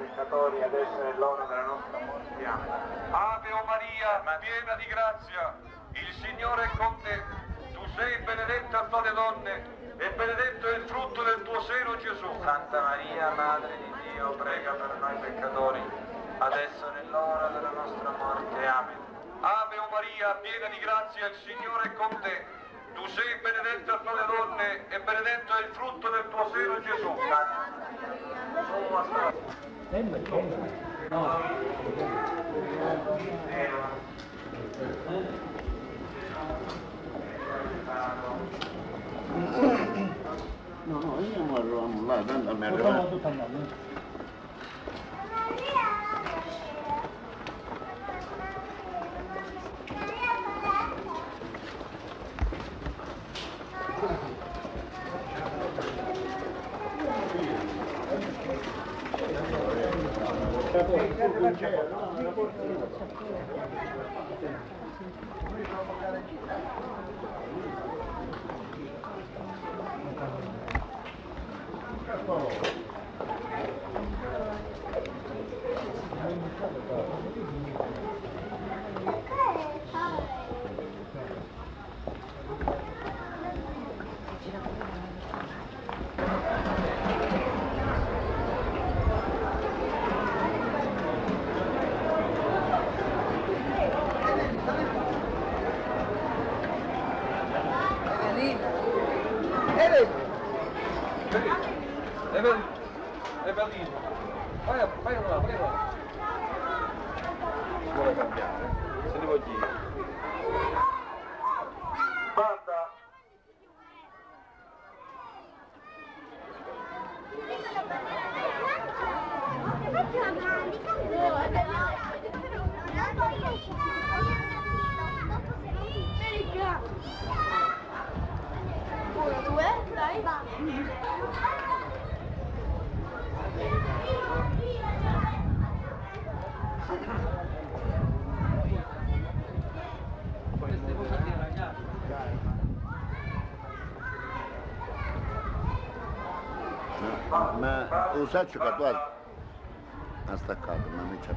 peccatori, adesso è nell'ora della nostra morte. Amen. Ave o Maria, piena di grazia, il Signore è con te. Tu sei benedetta fra le donne e benedetto è il frutto del tuo seno Gesù. Santa Maria, Madre di Dio, prega per noi peccatori, adesso nell'ora della nostra morte. Amen. Ave o Maria, piena di grazia, il Signore è con te. Tu sei benedetta fra le donne e benedetto è il frutto del tuo seno Gesù. đến mình không rồi. No, no, io mi ero un lado, non mi ero un lado. Arriva. Evelino, Ma, ma lo saccio che tu hai ha staccato, ma non c'è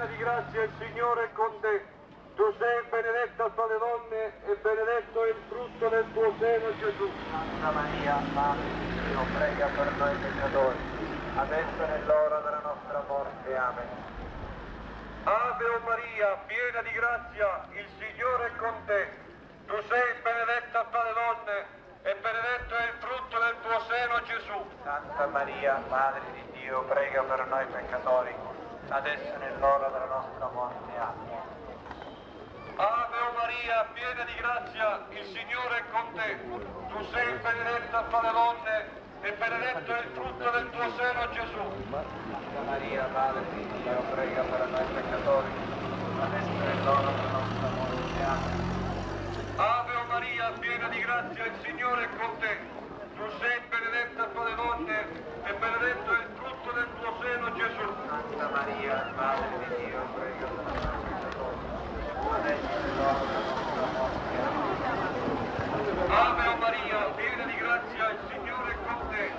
piena di grazia, il Signore è con te. Tu sei benedetta fra le donne e benedetto è il frutto del tuo seno Gesù. Santa Maria, Madre di Dio, prega per noi peccatori, adesso è l'ora della nostra morte. Amen. Ave o Maria, piena di grazia, il Signore è con te. Tu sei benedetta fra le donne e benedetto è il frutto del tuo seno Gesù. Santa Maria, Madre di Dio, prega per noi peccatori, adesso è l'ora della nostra morte. Amen. Ave o Maria, piena di grazia, il Signore è con te. Tu sei benedetta fra le donne e benedetto è il frutto del tuo seno Gesù. Maria, Madre di Dio, prega per noi peccatori, adesso è l'ora della nostra morte. Amen. Ave o Maria, piena di grazia, il Signore è con te. Tu sei benedetta fra le donne e benedetto è il frutto del tuo seno Gesù. Santa Maria, Madre di Dio, prega per noi adesso. Ave o Maria, piena di grazia, il Signore è con te.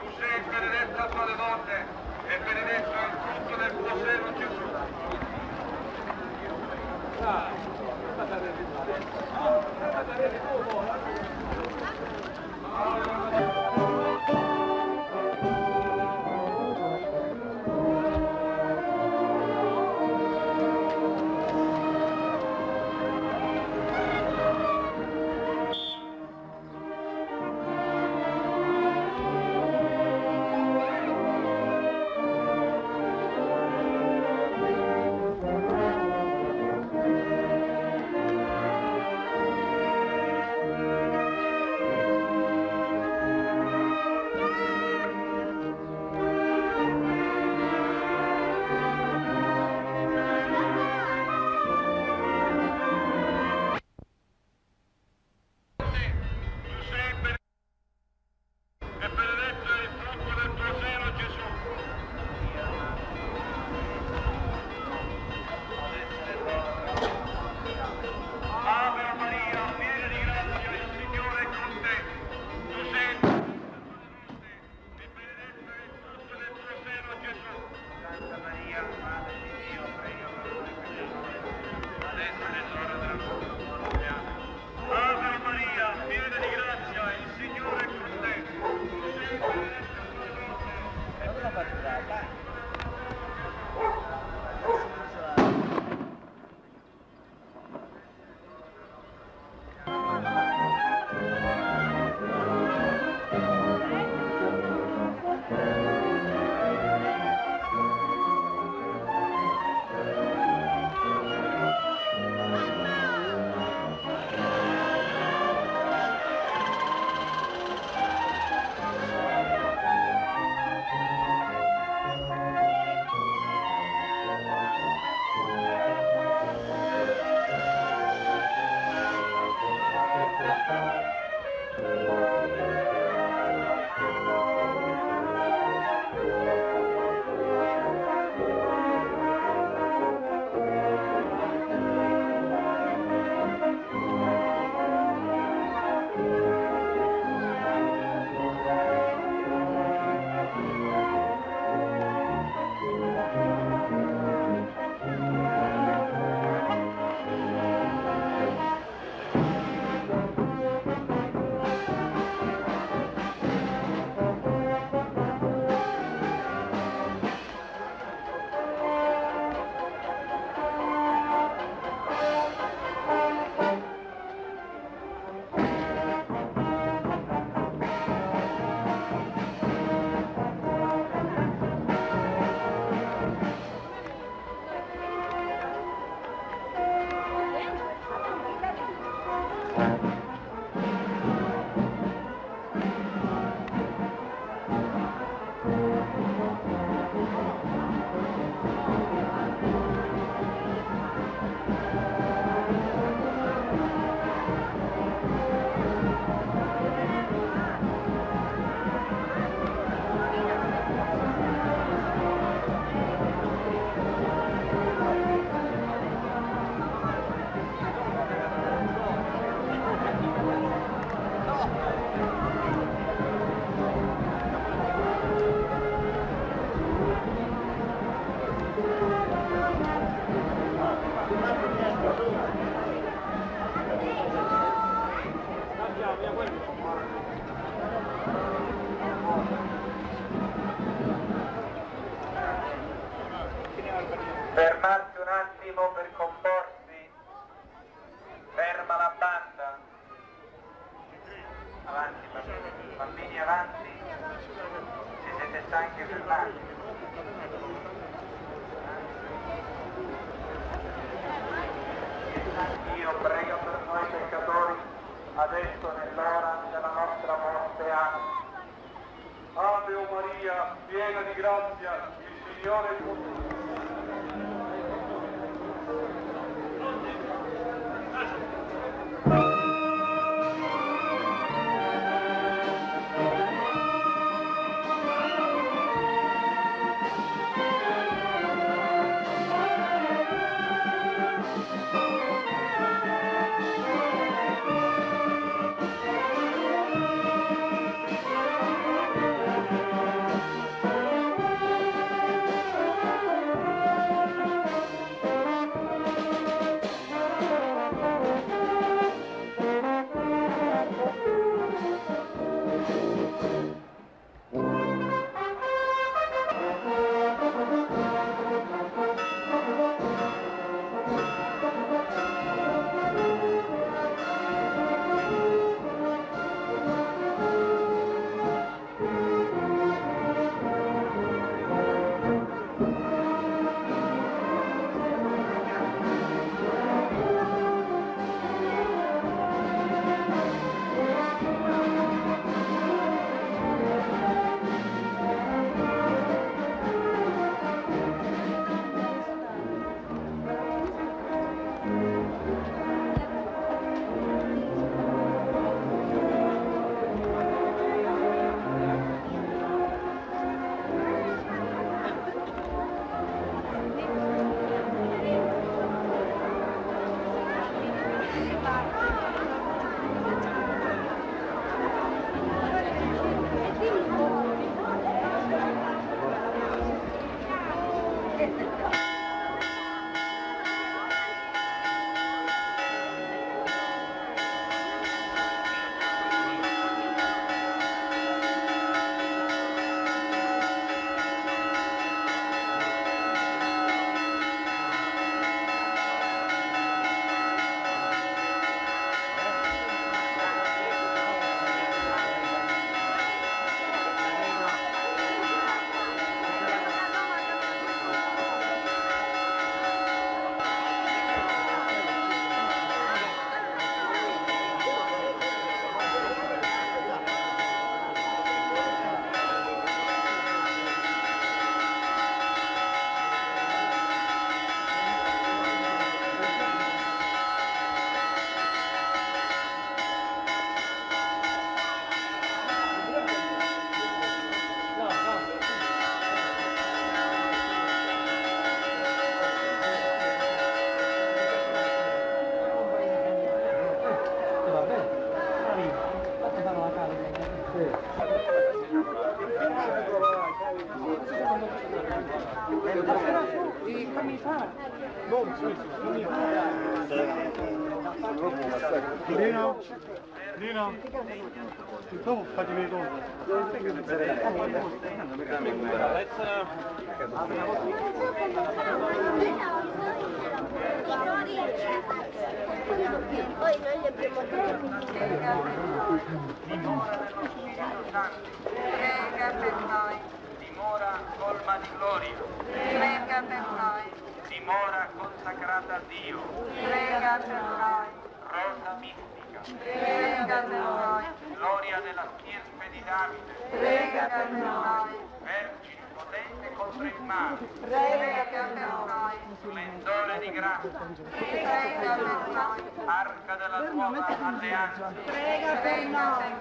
Tu sei benedetta fra le donne e benedetto è il frutto del tuo seno Gesù. Tu Fermarsi un attimo per comporsi. Lino? Lino? Tu facevi tu. Poi noi li abbiamo Prega per noi. Dimora colma di gloria. Prega per noi. Dimora consacrata a Dio. Prega per noi. Rosa mistica. Prega per noi. Gloria della stirpe di Davide. Prega per noi. Vergine potente contro il male. Prega per noi. Splendore di grazia. Prega per noi. Arca della nuova alleanza. Prega per noi.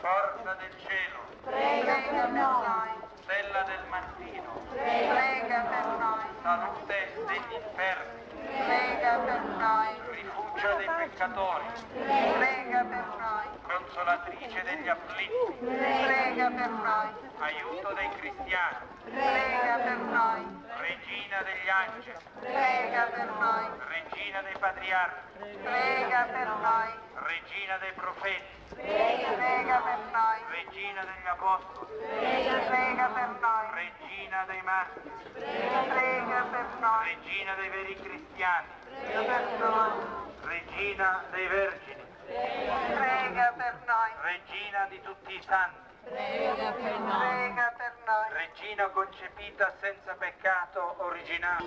Porta del cielo. Prega per noi. Stella del mattino. Prega per noi. Salute degli infermi. Prega per noi. Rifugio dei peccatori. Prega per noi. Consolatrice degli afflitti. Prega per noi. Aiuto dei cristiani. Prega per noi. Regina degli angeli. Prega per noi. Regina dei patriarchi. Prega per noi. Regina dei profeti. Prega per noi. Regina degli apostoli. Prega per noi. Regina dei martiri. Prega per noi. Regina dei veri cristiani. Prega per noi. Regina dei vergini. Prega per noi. Regina di tutti i santi. Prega per noi. Prega per noi. Regina concepita senza peccato originale.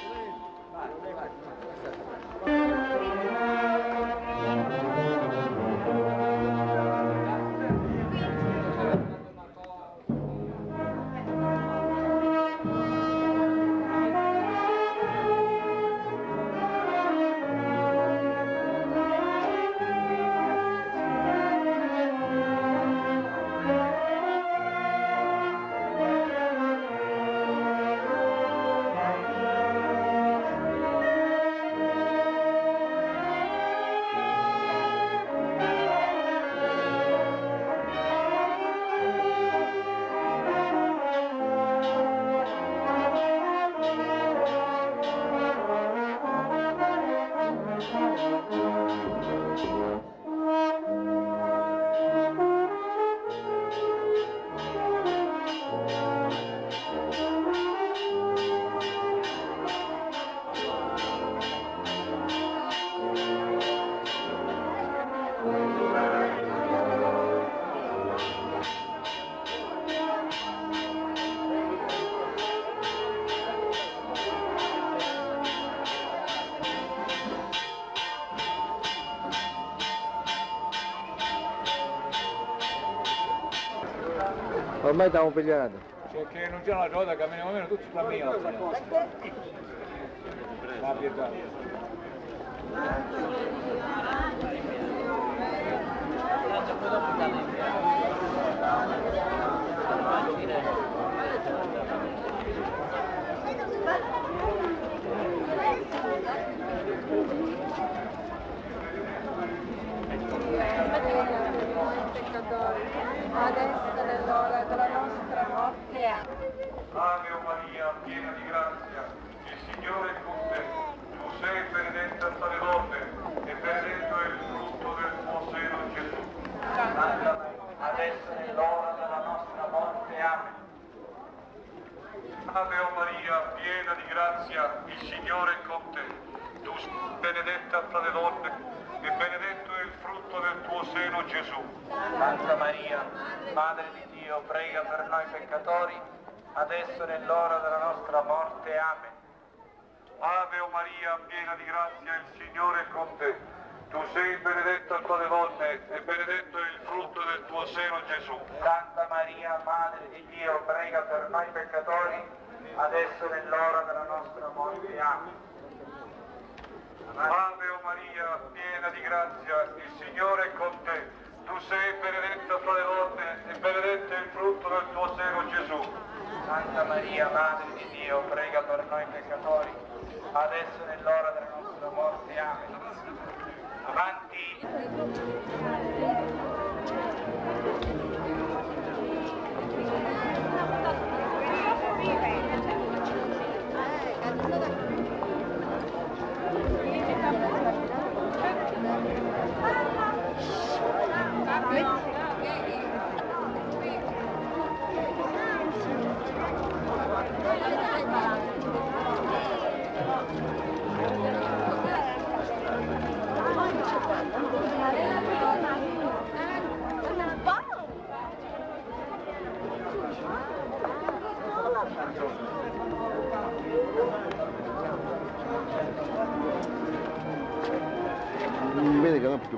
Ormai stiamo pigliando. Perché non c'è una ruota, camminiamo meno, tutti camminano. La pietà. Ave o Maria, piena di grazia, il Signore è con te. Tu sei benedetta tra le donne e benedetto è il frutto del tuo seno, Gesù. Santa adesso è l'ora della nostra morte. Amen. Ave o Maria, piena di grazia, il Signore è con te. Tu sei benedetta tra le donne e benedetto è il frutto del tuo seno, Gesù. Santa Maria, Madre di Dio, prega per noi peccatori, adesso nell'ora della nostra morte. Amen. Ave o Maria, piena di grazia, il Signore è con te. Tu sei benedetta tra le donne e benedetto è il frutto del tuo seno, Gesù. Santa Maria, Madre di Dio, prega per noi peccatori, adesso nell'ora della nostra morte. Amen. Ave o Maria, piena di grazia, il Signore è con te. Tu sei benedetta fra le donne e benedetto il frutto del tuo seno Gesù. Santa Maria, Madre di Dio, prega per noi peccatori, adesso è l'ora della nostra morte. Amen. Avanti. Non vede che non più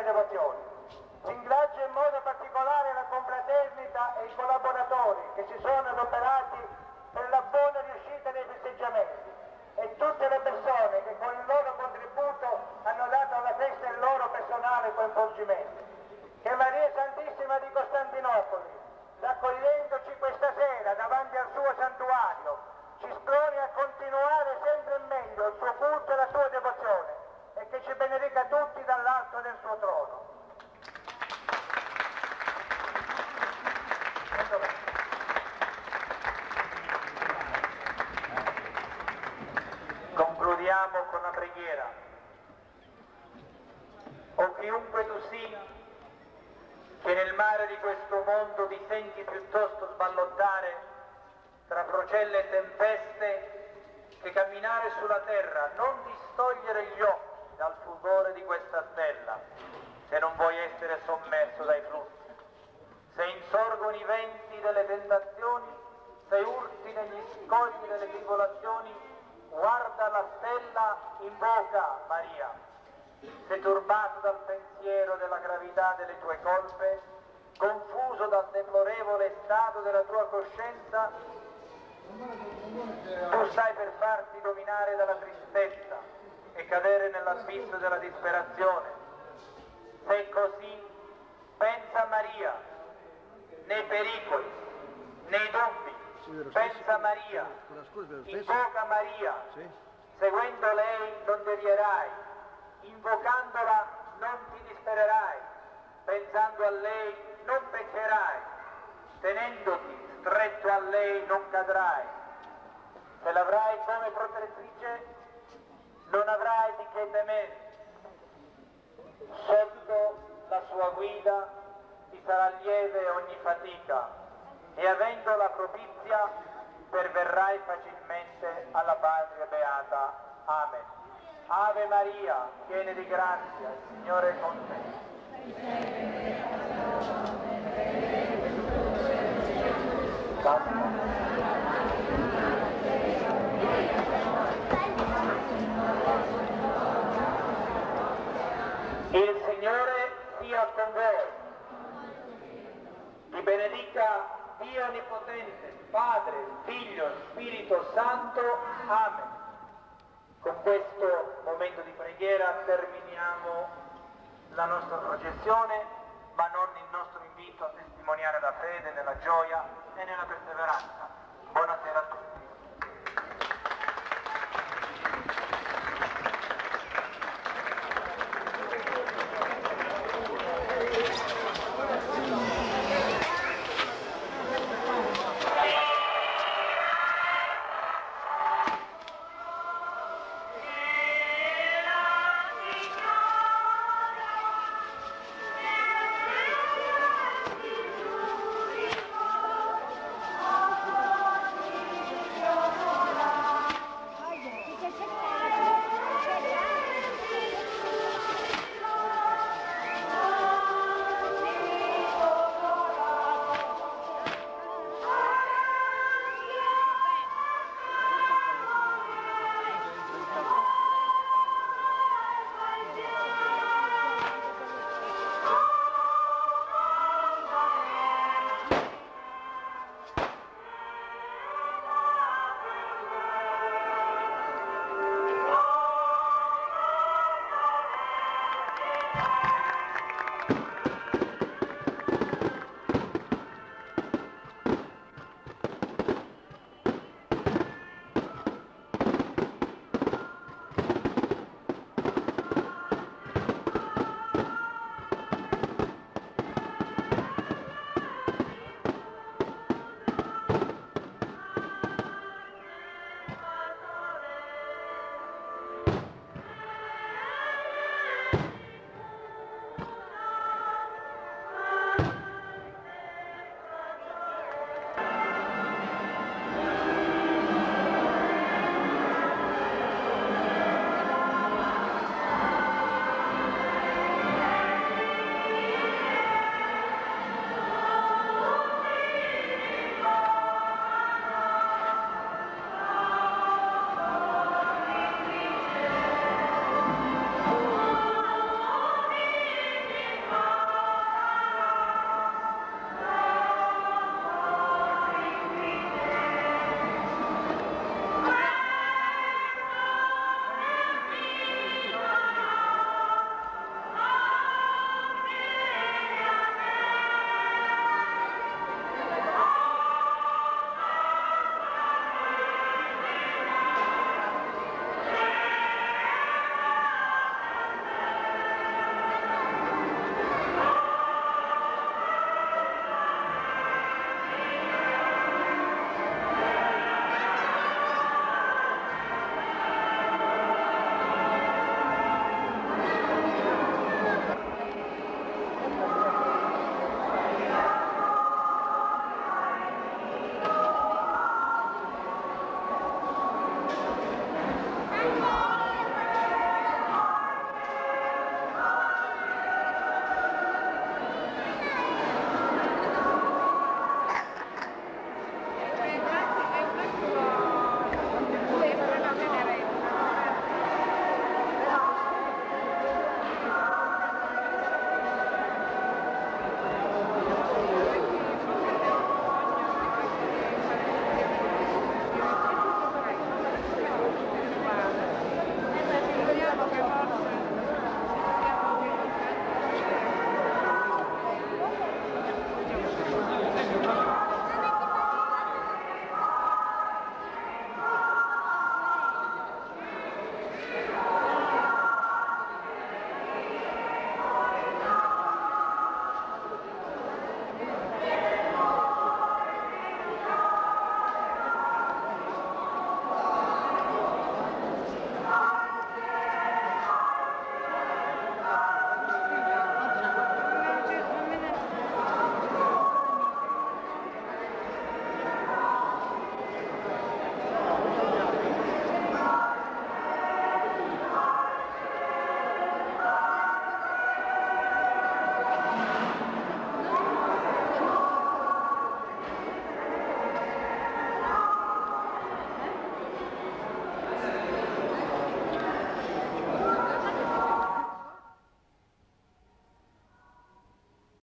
solenne devozione. Ringrazio in modo particolare la confraternita e i collaboratori che si sono adoperati per la buona riuscita dei festeggiamenti e tutte le persone che con il loro contributo hanno dato alla festa il loro personale coinvolgimento. Che Maria Santissima di Costantinopoli, raccogliendoci questa sera davanti al suo santuario, ci sproni a continuare sempre meglio il suo culto e la sua devozione e che ci benedica tutti dall'alto del suo trono. Concludiamo con la preghiera. O chiunque tu sia, che nel mare di questo mondo ti senti piuttosto sballottare tra procelle e tempeste, che camminare sulla terra, non distogliere gli occhi dal fulgore di questa stella, se non vuoi essere sommerso dai flussi. Se insorgono i venti delle tentazioni, se urti negli scogli delle tribolazioni, guarda la stella, invoca Maria. Se turbato dal pensiero della gravità delle tue colpe, confuso dal deplorevole stato della tua coscienza, tu stai per farti dominare dalla tristezza e cadere nell'abisso della disperazione. Se così, pensa Maria, nei pericoli, nei dubbi, pensa Maria, invoca Maria, seguendo lei non devierai, invocandola non ti dispererai, pensando a lei non peccherai, tenendoti stretto a lei non cadrai. Se l'avrai come protettrice non avrai di che temere. Sotto la sua guida ti sarà lieve ogni fatica e avendola propizia perverrai facilmente alla patria beata. Amen. Ave Maria, piena di grazia, il Signore è con te. Il Signore sia con voi. Vi benedica Dio Onnipotente, Padre, Figlio, Spirito Santo. Amen. Con questo momento di preghiera terminiamo la nostra processione, ma non il nostro invito a testimoniare la fede nella gioia e nella perseveranza. Buonasera a tutti.